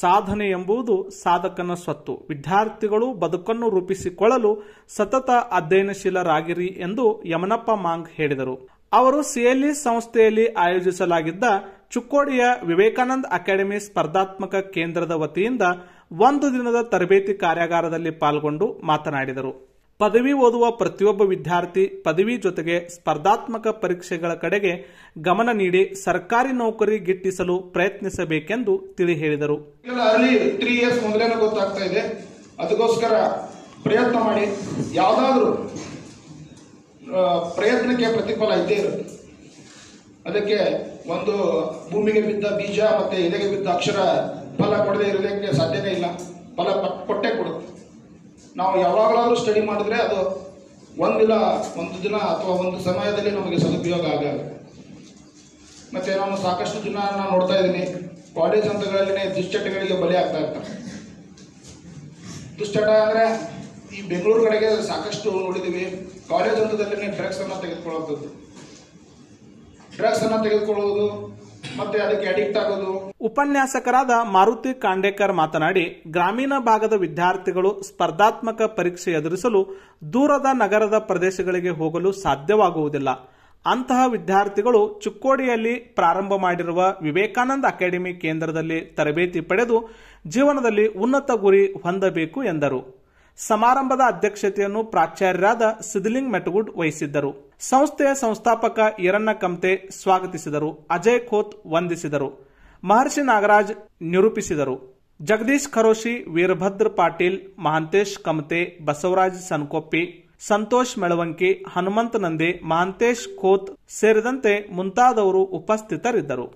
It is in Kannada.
ಸಾಧನೆ ಎಂಬುದು ಸಾಧಕನ ಸ್ವತ್ತು. ವಿದ್ಯಾರ್ಥಿಗಳು ಬದುಕನ್ನು ರೂಪಿಸಿಕೊಳ್ಳಲು ಸತತ ಅಧ್ಯಯನಶೀಲರಾಗಿರಿ ಎಂದು ಯಮನಪ್ಪ ಮಾಂಗ್ ಹೇಳಿದರು. ಅವರು ಸಿಎಲ್ಇ ಸಂಸ್ಥೆಯಲ್ಲಿ ಆಯೋಜಿಸಲಾಗಿದ್ದ ಚುಕ್ಕೋಡಿಯ ವಿವೇಕಾನಂದ ಅಕಾಡೆಮಿ ಸ್ಪರ್ಧಾತ್ಮಕ ಕೇಂದ್ರದ ವತಿಯಿಂದ ಒಂದು ದಿನದ ತರಬೇತಿ ಕಾರ್ಯಾಗಾರದಲ್ಲಿ ಪಾಲ್ಗೊಂಡು ಮಾತನಾಡಿದರು. ಪದವಿ ಓದುವ ಪ್ರತಿಯೊಬ್ಬ ವಿದ್ಯಾರ್ಥಿ ಪದವಿ ಜೊತೆಗೆ ಸ್ಪರ್ಧಾತ್ಮಕ ಪರೀಕ್ಷೆಗಳ ಕಡೆಗೆ ಗಮನ ನೀಡಿ ಸರ್ಕಾರಿ ನೌಕರಿ ಗಿಟ್ಟಿಸಲು ಪ್ರಯತ್ನಿಸಬೇಕೆಂದು ತಿಳಿ ಹೇಳಿದರು. ಗೊತ್ತಾಗ್ತಾ ಇದೆ. ಅದಕ್ಕೋಸ್ಕರ ಪ್ರಯತ್ನ ಮಾಡಿ. ಯಾವುದಾದ್ರೂ ಪ್ರಯತ್ನಕ್ಕೆ ಪ್ರತಿಫಲ ಇದ್ದೇ ಇರುತ್ತೆ. ಅದಕ್ಕೆ ಒಂದು ಭೂಮಿಗೆ ಬಿದ್ದ ಬೀಜ ಮತ್ತೆ ಎಲೆಗೆ ಬಿದ್ದ ಅಕ್ಷರ ಫಲ ಕೊಡದೇ ಇರೋದಕ್ಕೆ ಸಾಧ್ಯನೇ ಇಲ್ಲ. ಫಲ ಕೊಟ್ಟೇ ಕೊಡುತ್ತೆ. ನಾವು ಯಾವಾಗಲಾದರೂ ಸ್ಟಡಿ ಮಾಡಿದ್ರೆ ಅದು ಒಂದಿನ, ಒಂದು ದಿನ ಅಥವಾ ಒಂದು ಸಮಯದಲ್ಲಿ ನಮಗೆ ಸದುಪಯೋಗ ಆಗಲ್ಲ ಮತ್ತೆ ನಾನು ಸಾಕಷ್ಟು ಜನ ನಾನು ನೋಡ್ತಾ ಇದ್ದೀನಿ. ಕಾಲೇಜ್ ಹಂತಗಳಲ್ಲಿನೇ ದುಶ್ಚಟಗಳಿಗೆ ಬಲಿ ಆಗ್ತಾ ಇರ್ತಾರೆ. ದುಶ್ಚಟ ಅಂದ್ರೆ ಈ ಬೆಂಗಳೂರು ಕಡೆಗೆ ಸಾಕಷ್ಟು ನೋಡಿದೀವಿ. ಕಾಲೇಜ್ ಹಂತದಲ್ಲಿನೇ ಡ್ರಗ್ಸ್ ಅನ್ನ ತೆಗೆದುಕೊಳ್ಳುವಂಥದ್ದು. ಡ್ರಗ್ಸ್ ಅನ್ನ ತೆಗೆದುಕೊಳ್ಳುವುದು ಮತ್ತೆ ಅದಕ್ಕೆ ಅಡಿಕ್ಟ್ ಆಗೋದು. ಉಪನ್ಯಾಸಕರಾದ ಮಾರುತಿ ಕಾಂಡೇಕರ್ ಮಾತನಾಡಿ, ಗ್ರಾಮೀಣ ಭಾಗದ ವಿದ್ಯಾರ್ಥಿಗಳು ಸ್ಪರ್ಧಾತ್ಮಕ ಪರೀಕ್ಷೆ ಎದುರಿಸಲು ದೂರದ ನಗರದ ಪ್ರದೇಶಗಳಿಗೆ ಹೋಗಲು ಸಾಧ್ಯವಾಗುವುದಿಲ್ಲ. ಅಂತಹ ವಿದ್ಯಾರ್ಥಿಗಳು ಚುಕ್ಕೋಡಿಯಲ್ಲಿ ಪ್ರಾರಂಭ ಮಾಡಿರುವ ವಿವೇಕಾನಂದ ಅಕಾಡೆಮಿ ಕೇಂದ್ರದಲ್ಲಿ ತರಬೇತಿ ಪಡೆದು ಜೀವನದಲ್ಲಿ ಉನ್ನತ ಗುರಿ ಹೊಂದಬೇಕು ಎಂದರು. ಸಮಾರಂಭದ ಅಧ್ಯಕ್ಷತೆಯನ್ನು ಪ್ರಾಚಾರ್ಯರಾದ ಸಿದ್ಲಿಂಗ್ ಮೆಟಗುಡ್ ವಹಿಸಿದ್ದರು. ಸಂಸ್ಥೆಯ ಸಂಸ್ಥಾಪಕ ಈರಣ್ಣ ಕಮ್ತೆ ಸ್ವಾಗತಿಸಿದರು. ಅಜಯ್ ಖೋತ್ ವಂದಿಸಿದರು. ಮಹರ್ಷಿ ನಾಗರಾಜ್ ನಿರೂಪಿಸಿದರು. ಜಗದೀಶ್ ಖರೋಶಿ ವೀರಭದ್ರ ಪಾಟೀಲ್, ಮಹಾಂತೇಶ್ ಕಮತೆ ಬಸವರಾಜ್ ಸನ್ಕೊಪ್ಪಿ, ಸಂತೋಷ್ ಮೆಳವಂಕಿ, ಹನುಮಂತ ನಂದೆ, ಮಹಾಂತೇಶ್ ಖೋತ್ ಸೇರಿದಂತೆ ಮುಂತಾದವರು ಉಪಸ್ಥಿತರಿದ್ದರು.